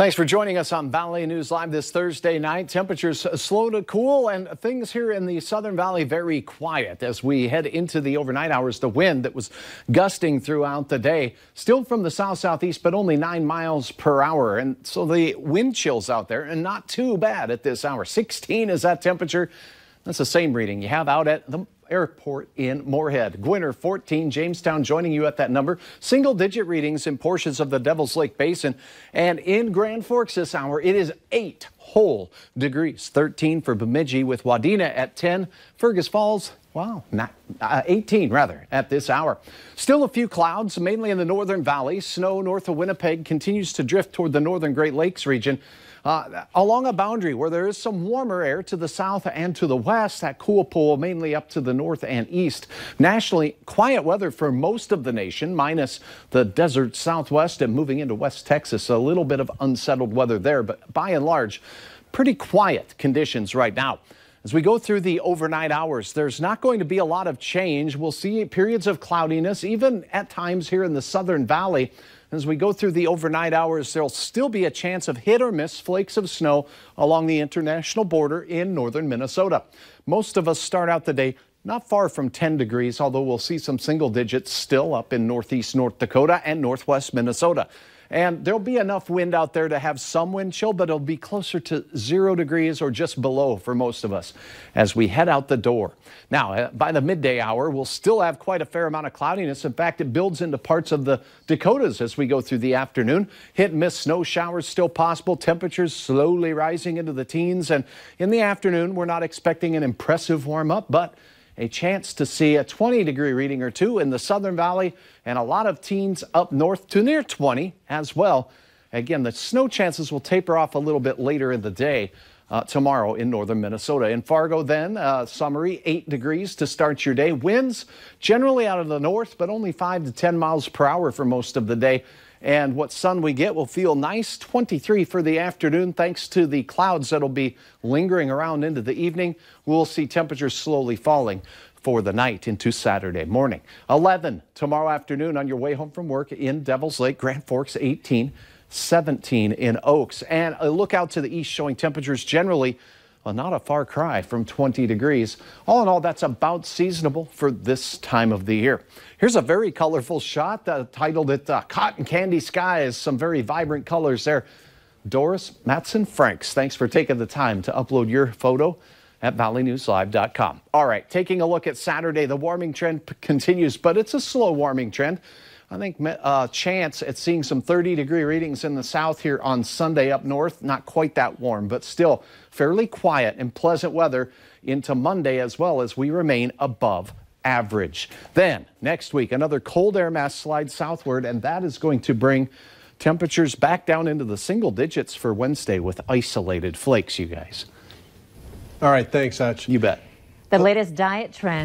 Thanks for joining us on Valley News Live this Thursday night. Temperatures uh, slow to cool and things here in the Southern Valley very quiet as we head into the overnight hours. The wind that was gusting throughout the day still from the south southeast, but only nine miles per hour. And so the wind chills out there and not too bad at this hour. 16 is that temperature. That's the same reading you have out at the Airport in Moorhead. Gwinner 14, Jamestown joining you at that number. Single digit readings in portions of the Devil's Lake Basin. And in Grand Forks this hour, it is eight whole degrees. 13 for Bemidji with Wadena at 10. Fergus Falls, Wow, not, uh, 18 rather at this hour. Still a few clouds, mainly in the northern valley. Snow north of Winnipeg continues to drift toward the northern Great Lakes region. Uh, along a boundary where there is some warmer air to the south and to the west, that cool pool mainly up to the north and east. Nationally, quiet weather for most of the nation, minus the desert southwest and moving into West Texas. A little bit of unsettled weather there, but by and large, pretty quiet conditions right now. As we go through the overnight hours, there's not going to be a lot of change. We'll see periods of cloudiness, even at times here in the Southern Valley. As we go through the overnight hours, there'll still be a chance of hit or miss flakes of snow along the international border in northern Minnesota. Most of us start out the day not far from 10 degrees, although we'll see some single digits still up in northeast North Dakota and northwest Minnesota. And there'll be enough wind out there to have some wind chill, but it'll be closer to zero degrees or just below for most of us as we head out the door. Now, uh, by the midday hour, we'll still have quite a fair amount of cloudiness. In fact, it builds into parts of the Dakotas as we go through the afternoon. Hit and miss snow showers still possible. Temperatures slowly rising into the teens. And in the afternoon, we're not expecting an impressive warm up, but a chance to see a 20 degree reading or two in the Southern Valley and a lot of teens up north to near 20 as well. Again, the snow chances will taper off a little bit later in the day. Uh, tomorrow in northern Minnesota. In Fargo, then, uh, summary 8 degrees to start your day. Winds generally out of the north, but only 5 to 10 miles per hour for most of the day. And what sun we get will feel nice 23 for the afternoon thanks to the clouds that'll be lingering around into the evening. We'll see temperatures slowly falling for the night into Saturday morning. 11 tomorrow afternoon on your way home from work in Devil's Lake, Grand Forks 18, 17 in Oakes. And a look out to the east showing temperatures generally well, not a far cry from 20 degrees. All in all, that's about seasonable for this time of the year. Here's a very colorful shot uh, titled it uh, Cotton Candy Skies. Some very vibrant colors there. Doris Matson Franks, thanks for taking the time to upload your photo at valleynewslive.com. All right, taking a look at Saturday, the warming trend continues, but it's a slow warming trend. I think uh, chance at seeing some 30 degree readings in the south here on Sunday up north. Not quite that warm, but still fairly quiet and pleasant weather into Monday as well as we remain above average. Then next week, another cold air mass slides southward, and that is going to bring temperatures back down into the single digits for Wednesday with isolated flakes, you guys. All right, thanks, Hutch. You bet. The latest diet trend.